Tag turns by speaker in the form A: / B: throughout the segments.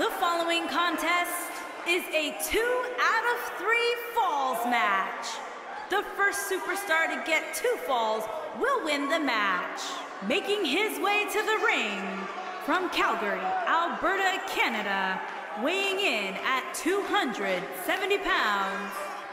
A: The following contest is a two out of three falls match. The first superstar to get two falls will win the match. Making his way to the ring from Calgary, Alberta, Canada, weighing in at 270 pounds,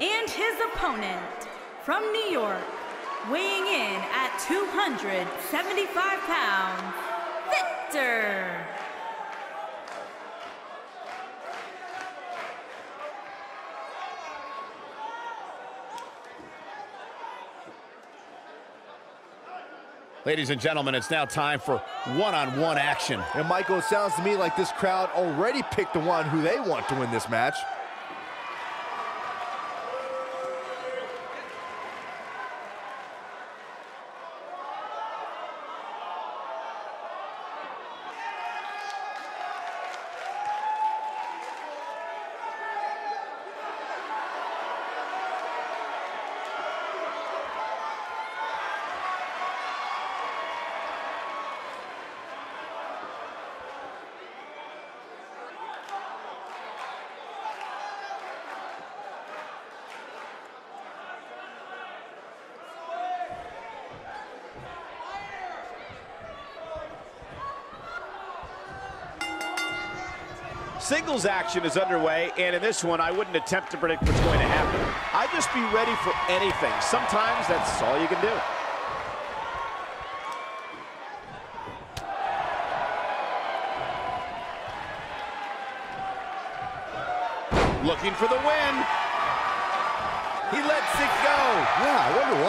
A: And his opponent from New York, weighing in at 275 pounds, Victor.
B: Ladies and gentlemen, it's now time for one-on-one action.
C: And Michael, it sounds to me like this crowd already picked the one who they want to win this match.
D: Singles action is underway, and in this one, I wouldn't attempt to predict what's going to happen. I'd just be ready for anything. Sometimes that's all you can do. Looking for the win. He lets it go.
C: Yeah, I wonder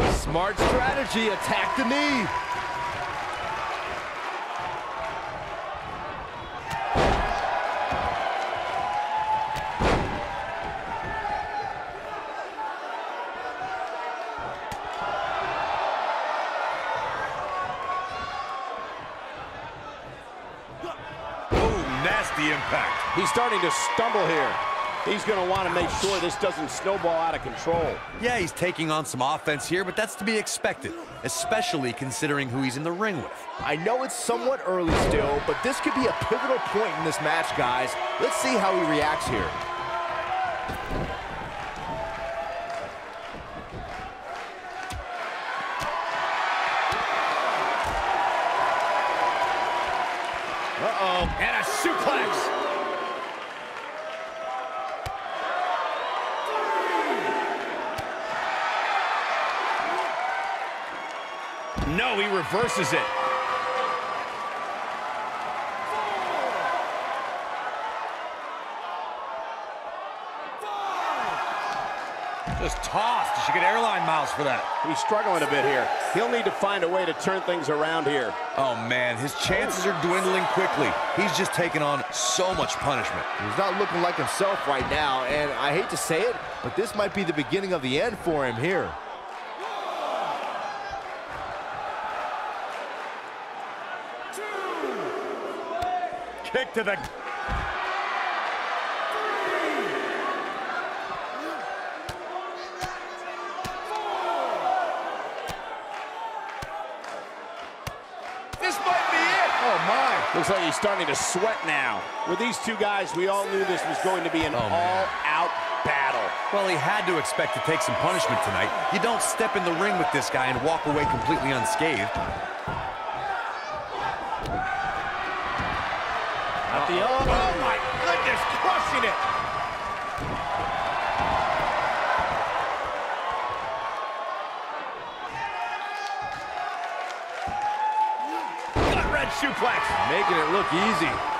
C: why.
D: Smart strategy, attack the knee.
B: Nasty impact.
D: He's starting to stumble here. He's going to want to make sure this doesn't snowball out of control.
E: Yeah, he's taking on some offense here, but that's to be expected, especially considering who he's in the ring with.
C: I know it's somewhat early still, but this could be a pivotal point in this match, guys. Let's see how he reacts here.
B: Reverses it.
E: Just tossed. You get airline miles for that.
D: He's struggling a bit here. He'll need to find a way to turn things around here.
E: Oh, man, his chances are dwindling quickly. He's just taken on so much punishment.
C: He's not looking like himself right now, and I hate to say it, but this might be the beginning of the end for him here.
B: Kick to the...
D: This might be it.
C: Oh, my.
D: Looks like he's starting to sweat now. With these two guys, we all knew this was going to be an
E: Oh,
D: all-out battle.
E: Well, he had to expect to take some punishment tonight. You don't step in the ring with this guy and walk away completely unscathed.
D: with the arm. Oh, my goodness, crushing it. Suplex.
C: Making it look easy.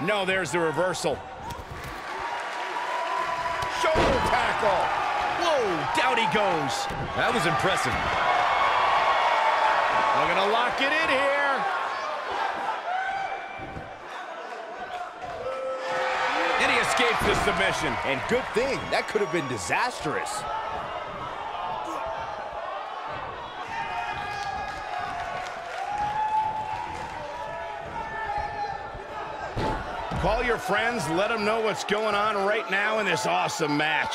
D: No, there's the reversal. Shoulder tackle. Whoa, down he goes.
E: That was impressive.
D: Looking to lock it in here. Escapes the submission.
C: And good thing, that could have been disastrous.
D: Call your friends, let them know what's going on right now in this awesome match.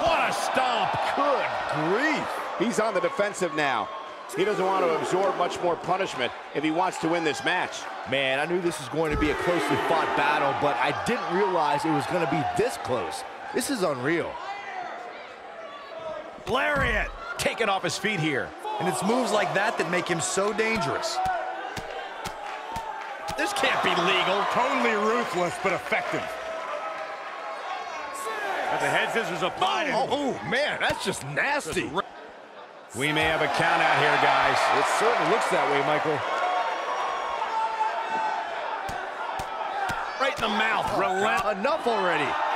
D: What a stomp.
C: Good grief.
F: He's on the defensive now. He doesn't want to absorb much more punishment if he wants to win this match.
C: Man, I knew this was going to be a closely fought battle, but I didn't realize it was going to be this close. This is unreal.
D: Lariat. Taken off his feet here.
E: And it's moves like that that make him so dangerous.
D: This can't be legal.
G: Totally ruthless, but effective. Got the head scissors applied.
C: Oh, oh, oh, man, that's just nasty.
D: We may have a count out here, guys.
C: It certainly looks that way, Michael.
D: Right in the mouth. Oh, Relent.
C: Enough already.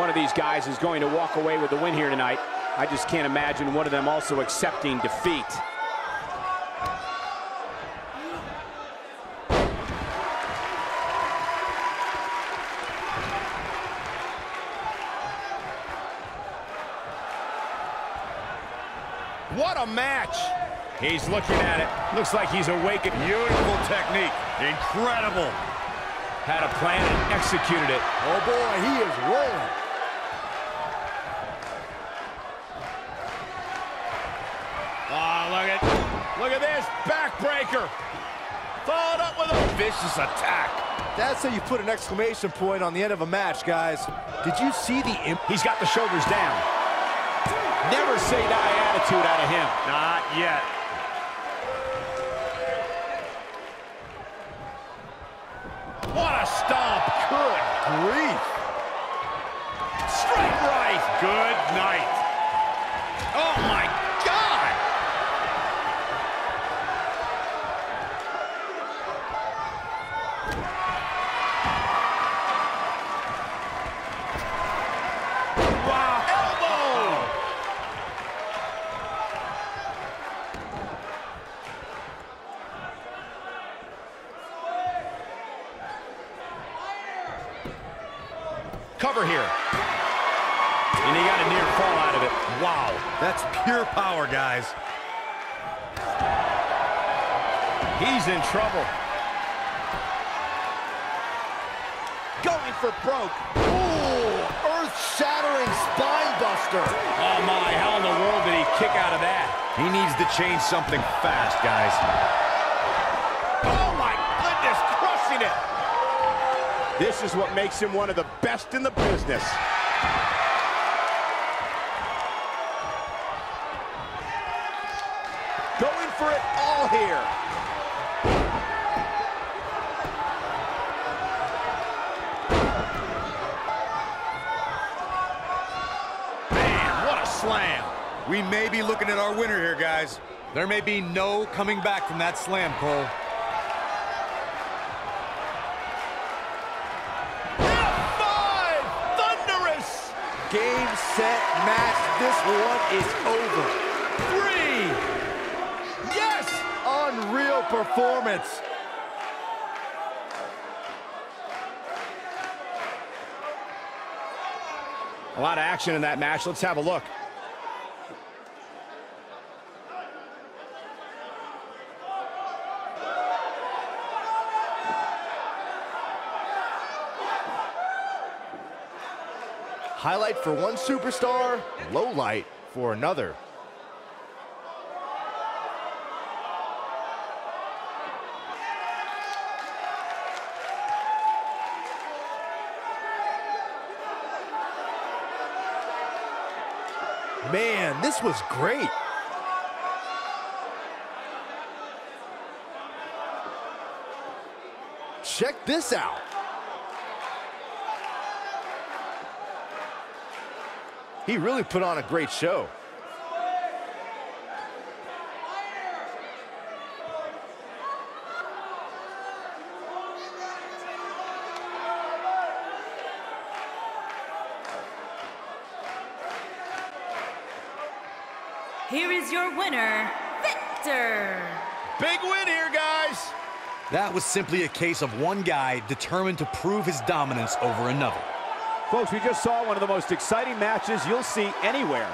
F: One of these guys is going to walk away with the win here tonight. I just can't imagine one of them also accepting defeat.
D: What a match. He's looking at it. Looks like he's awakened.
G: Beautiful technique. Incredible.
D: Had a plan and executed it.
C: Oh, boy, he is rolling.
D: Backbreaker. Followed up with a vicious attack.
C: That's how you put an exclamation point on the end of a match, guys. Did you see the imp?
D: He's got the shoulders down. Never say die attitude out of him.
G: Not yet.
D: What a stomp. Good grief. Straight right.
G: Good night.
D: Oh, my God. Wow. Elbow. Cover here. And he got a near fall out of it.
E: Wow, that's pure power, guys.
D: He's in trouble.
C: Going for broke. Ooh, earth-shattering spine buster.
D: Oh my, how in the world did he kick out of that?
E: He needs to change something fast, guys.
D: Oh my goodness, crushing it.
F: This is what makes him one of the best in the business. For it all here.
D: Man, what a slam.
E: We may be looking at our winner here, guys. There may be no coming back from that slam, Cole.
C: Game, set, match. This one is over. real performance.
D: A lot of action in that match. Let's have a look.
C: Highlight for one superstar, low light for another. This was great. Check this out. He really put on a great show.
A: Here is your winner, Victor.
D: Big win here, guys.
E: That was simply a case of one guy determined to prove his dominance over another.
F: Folks, we just saw one of the most exciting matches you'll see anywhere.